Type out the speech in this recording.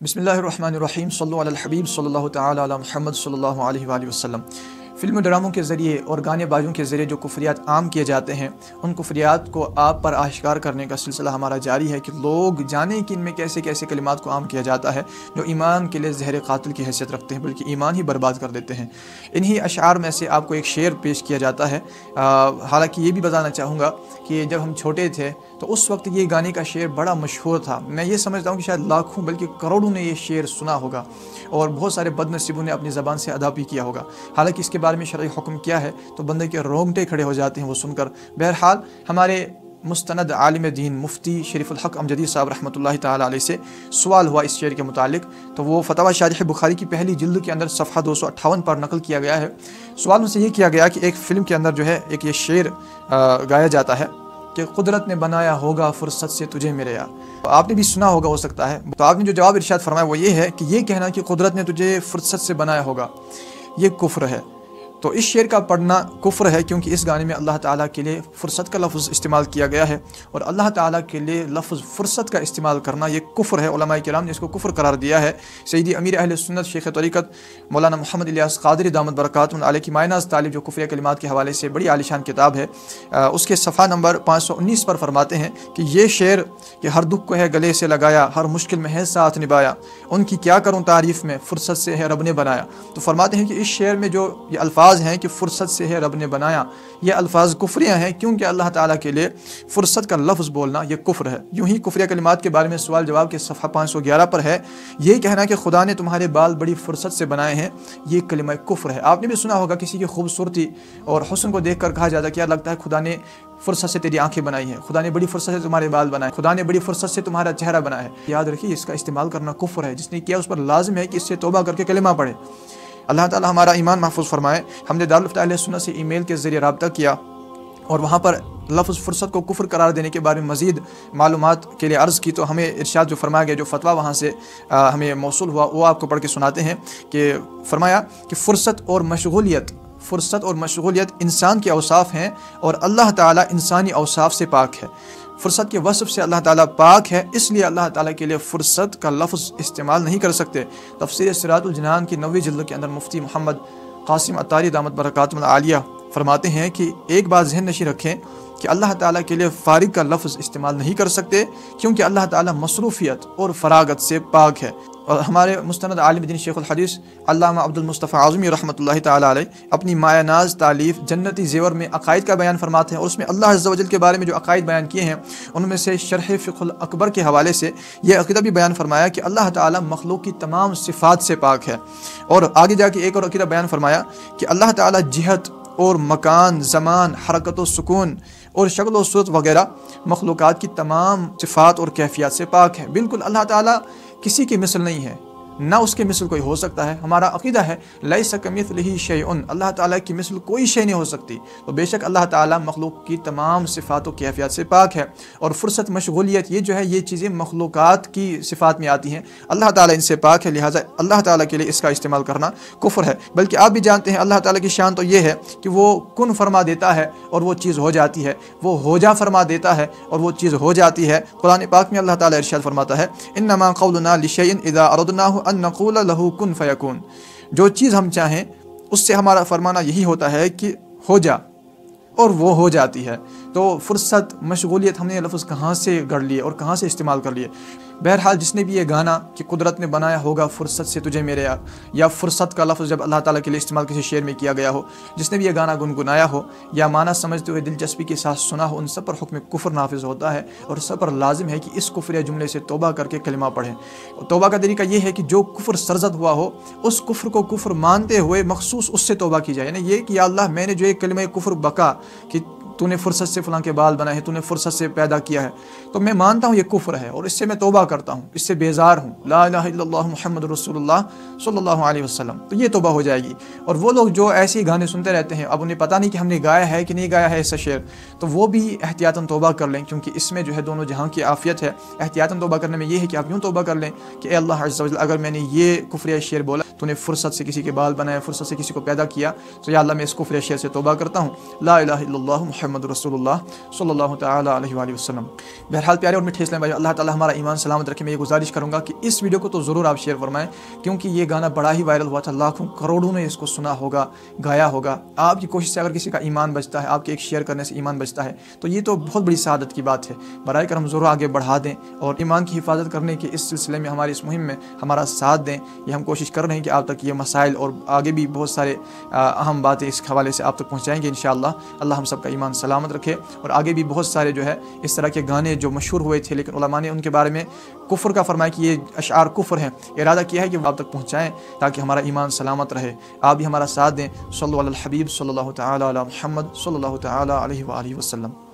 بسم اللہ الرحمن الرحیم صلی اللہ علیہ الحبیب صلی اللہ تعالی علی محمد صلی اللہ علیہ وآلہ وسلم فلم و ڈراموں کے ذریعے اور گانے بازوں کے ذریعے جو کفریات عام کیے جاتے ہیں، ان کفریات کو آپ پر آشکار کرنے کا سلسلہ ہمارا جاری ہے کہ لوگ جانیں کہ ان میں کیسے کیسے کلمات کو عام کیا جاتا ہے، جو ایمان کے لیے زہر قاتل کی حیثیت رکھتے ہیں، بلکہ ایمان ہی برباد کر دیتے ہیں۔ انہی اشعار میں سے آپ کو ایک شعر پیش کیا جاتا ہے۔ حالانکہ یہ بھی بتانا چاہوں گا کہ جب ہم چھوٹے تھے تو اس وقت یہ گانے کا شعر بڑا مشہور تھا۔ میں یہ سمجھتا ہوں کہ شاید لاکھوں بلکہ کروڑوں نے یہ شعر سنا ہوگا اور بہت سارے بد نصیبوں نے اپنی زبان سے ادا بھی کیا ہوگا۔ حالانکہ اس کے بارے میں شرعی حکم کیا ہے تو بندے کے رونگٹے کھڑے ہو جاتے ہیں وہ سن کر۔ بہرحال ہمارے مستند عالم دین مفتی شریف الحق امجدی صاحب رحمۃ اللہ تعالیٰ علیہ سے سوال ہوا اس شعر کے متعلق۔ تو وہ فتح شارح بخاری کی پہلی جلد کے اندر صفحہ دو سو اٹھاون پر نقل کیا گیا ہے۔ سوال میں سے یہ کیا گیا کہ ایک فلم کے اندر جو ہے ایک یہ شعر گایا جاتا ہے۔ کہ قدرت نے بنایا ہوگا، فرصت سے تجھے میرے یار آپ نے بھی سنا ہوگا، ہو سکتا ہے۔ تو آپ نے جو جواب ارشاد فرمایا وہ یہ ہے کہ یہ کہنا کہ قدرت نے تجھے فرصت سے بنایا ہوگا، یہ کفر ہے۔ تو اس شعر کا پڑھنا کفر ہے کیونکہ اس گانے میں اللہ تعالیٰ کے لیے فرصت کا لفظ استعمال کیا گیا ہے اور اللہ تعالیٰ کے لیے لفظ فرصت کا استعمال کرنا یہ کفر ہے علماء کرام نے اس کو کفر قرار دیا ہے۔ سیدی امیر اہل سنت شیخ طریقت مولانا محمد الیاس قادری دامت برکات علیہ کی مائناز طالب جو کفر کلمات کے حوالے سے بڑی عالیشان کتاب ہے اس کے صفحہ نمبر پانچ سو انیس پر فرماتے ہیں کہ یہ شعر کہ ہر دکھ کو ہے گلے سے لگایا، ہر مشکل میں ہے ساتھ نبایا ان کی کیا کروں تعریف میں فرصت سے ہے رب نے بنایا۔ تو فرماتے ہیں کہ اس شعر میں جو یہ الفاظ الفاظ ہیں کہ فرصت سے ہے رب نے بنایا۔ یہ الفاظ کفریاں ہیں، کیونکہ اللہ تعالیٰ کے لیے فرصت کا لفظ بولنا یہ کفر ہے۔ یوں ہی کفریہ کلمات کے بارے میں سوال جواب کے صفحہ پانچ سو گیارہ پر ہے۔ یہ کہنا کہ خدا نے تمہارے بال بڑی فرصت سے بنائے ہیں، یہ کلمہ کفر ہے۔ آپ نے بھی سنا ہوگا کسی کی خوبصورتی اور حسن کو دیکھ کر کہا جاتا ہے کیا لگتا ہے خدا نے فرصت سے تیری آنکھیں بنائی ہیں۔ خدا نے بڑی فرصت سے تمہارے بال بنائے خدا نے بڑی فرصت سے تمہارا چہرہ بنایا ہے۔ یاد رکھیے، اس کا استعمال کرنا کفر ہے۔ جس نے کیا، اس پر لازم ہے کہ اس سے توبہ کر کے کلمہ پڑھے۔ اللہ تعالی ہمارا ایمان محفوظ فرمائے۔ ہم نے دارالفت علیہ سنت سے ای میل کے ذریعے رابطہ کیا اور وہاں پر لفظ فرصت کو کفر قرار دینے کے بارے میں مزید معلومات کے لیے عرض کی۔ تو ہمیں ارشاد جو فرمایا گیا، جو فتویٰ وہاں سے ہمیں موصول ہوا، وہ آپ کو پڑھ کے سناتے ہیں کہ فرمایا کہ فرصت اور مشغولیت فرصت اور مشغولیت انسان کے اوصاف ہیں اور اللہ تعالیٰ انسانی اوصاف سے پاک ہے۔ فرصت کے وصف سے اللہ تعالیٰ پاک ہے، اس لیے اللہ تعالیٰ کے لیے فرصت کا لفظ استعمال نہیں کر سکتے۔ تفسیر سرات الجنان کی نوی جلد کے اندر مفتی محمد قاسم اطاری دامت برکات العالیہ فرماتے ہیں کہ ایک بات ذہن نشی رکھیں کہ اللہ تعالیٰ کے لیے فارغ کا لفظ استعمال نہیں کر سکتے کیونکہ اللہ تعالیٰ مصروفیت اور فراغت سے پاک ہے۔ اور ہمارے مستند عالم دین شیخ الحدیث علامہ عبد المصطفیٰ اعظمی رحمۃ اللہ تعالیٰ علیہ اپنی مایا ناز تعلیف جنتی زیور میں عقائد کا بیان فرماتے ہیں اور اس میں اللہ عز و جل کے بارے میں جو عقائد بیان کیے ہیں ان میں سے شرح فق الاکبر کے حوالے سے یہ عقیدہ بھی بیان فرمایا کہ اللہ تعالیٰ مخلوق کی تمام صفات سے پاک ہے۔ اور آگے جا کے ایک اور عقیدہ بیان فرمایا کہ اللہ تعالیٰ جہت اور مکان، زمان، حرکت و سکون اور شکل و صورت وغیرہ مخلوقات کی تمام صفات اور کیفیات سے پاک ہے بالکل اللہ تعالیٰ کسی کی مثل نہیں ہے۔ نہ اس کے مثل کوئی ہو سکتا ہے۔ ہمارا عقیدہ ہے لئی سکمیت لہی شے اللہ تعالیٰ کی مثل کوئی شے نہیں ہو سکتی۔ تو بے شک اللہ تعالیٰ مخلوق کی تمام صفات و کیفیات سے پاک ہے۔ اور فرصت، مشغولیت، یہ جو ہے، یہ چیزیں مخلوقات کی صفات میں آتی ہیں۔ اللہ تعالیٰ ان سے پاک ہے، لہٰذا اللہ تعالیٰ کے لیے اس کا استعمال کرنا کفر ہے۔ بلکہ آپ بھی جانتے ہیں، اللہ تعالیٰ کی شان تو یہ ہے کہ وہ کن فرما دیتا ہے اور وہ چیز ہو جاتی ہے۔ وہ ہو جا فرما دیتا ہے اور وہ چیز ہو جاتی ہے۔ قرآن پاک میں اللہ تعالیٰ ارشاد فرماتا ہے ان نما قولنا لشین اذا اردنا ان نقول لہو کن فیکون جو چیز ہم چاہیں، اس سے ہمارا فرمانا یہی ہوتا ہے کہ ہو جا۔ اور وہ ہو جاتی ہے۔ تو فرصت، مشغولیت ہم نے لفظ کہاں سے گڑھ لیے اور کہاں سے استعمال کر لیے؟ بہرحال جس نے بھی یہ گانا کہ قدرت نے بنایا ہوگا فرصت سے تجھے میرے یار، یا فرصت کا لفظ جب اللہ تعالیٰ کے لیے استعمال کسی شعر میں کیا گیا ہو، جس نے بھی یہ گانا گنگنایا ہو، یا معنی سمجھتے ہوئے دلچسپی کے ساتھ سنا ہو، ان سب پر حکم کفر نافذ ہوتا ہے اور سب پر لازم ہے کہ اس کفر جملے سے توبہ کر کے کلمہ پڑھیں۔ توبہ کا طریقہ یہ ہے کہ جو کفر سرزد ہوا ہو، اس کفر کو کفر مانتے ہوئے مخصوص اس سے توبہ کی جائے۔ یعنی یہ کہ یا اللہ، میں نے جو ایک کلمہ کفر بکا کہ تو نے فرصت سے فلاں کے بال بنائے ہیں تو نے فرصت سے پیدا کیا ہے تو میں مانتا ہوں یہ کفر ہے اور اس سے میں توبہ کرتا ہوں اس سے بیزار ہوں لا الہ الا اللہ محمد رسول اللہ صلی اللہ علیہ وسلم تو یہ توبہ ہو جائے گی اور وہ لوگ جو ایسے ہی گانے سنتے رہتے ہیں اب انہیں پتہ نہیں کہ ہم نے گایا ہے کہ نہیں گایا ہے ایسا شعر تو وہ بھی احتیاطاً توبہ کر لیں کیونکہ اس میں جو ہے دونوں جہاں کی عافیت ہے احتیاطاً توبہ کرنے میں یہ ہے کہ آپ یوں توبہ کر لیں کہ اے اللہ عز و جل اگر میں نے یہ کفریہ شعر بولا تو نے فرصت سے کسی کے بال بنائے، فرصت سے کسی کو پیدا کیا۔ تو یا اللہ، میں اس کو فریشیہ سے توبہ کرتا ہوں۔ لا الہ الا اللہ محمد رسول اللہ صلی اللہ تعالیٰ علیہ وآلہ وسلم۔ بہرحال پیارے اور میٹھے اسلام بھائی، اللہ تعالیٰ ہمارا ایمان سلامت رکھے، میں یہ گزارش کروں گا کہ اس ویڈیو کو تو ضرور آپ شیئر فرمائیں، کیونکہ یہ گانا بڑا ہی وائرل ہوا تھا، لاکھوں کروڑوں نے اس کو سنا ہوگا، گایا ہوگا۔ آپ کی کوشش سے اگر کسی کا ایمان بچتا ہے، آپ کے ایک شیئر کرنے سے ایمان بچتا ہے، تو یہ تو بہت بڑی سعادت کی بات ہے۔ برائے کر ہم ضرور آگے بڑھا دیں اور ایمان کی حفاظت کرنے کے اس سلسلے میں، ہماری اس مہم میں ہمارا ساتھ دیں۔ یہ ہم کوشش کر رہے ہیں کہ آپ تک یہ مسائل اور آگے بھی بہت سارے اہم باتیں اس حوالے سے آپ تک پہنچائیں گے انشاءاللہ۔ اللہ ہم سب کا ایمان سلامت رکھے اور آگے بھی بہت سارے جو ہے اس طرح کے گانے جو مشہور ہوئے تھے لیکن علماء نے ان کے بارے میں کفر کا فرمایا کہ یہ اشعار کفر ہیں۔ ارادہ کیا ہے کہ وہ آپ تک پہنچائیں تاکہ ہمارا ایمان سلامت رہے۔ آپ بھی ہمارا ساتھ دیں۔ صلی اللہ الحبیب صلی اللہ تعالیٰ علی محمد صلی اللہ تعالیٰ علیہ وآلہ وسلم۔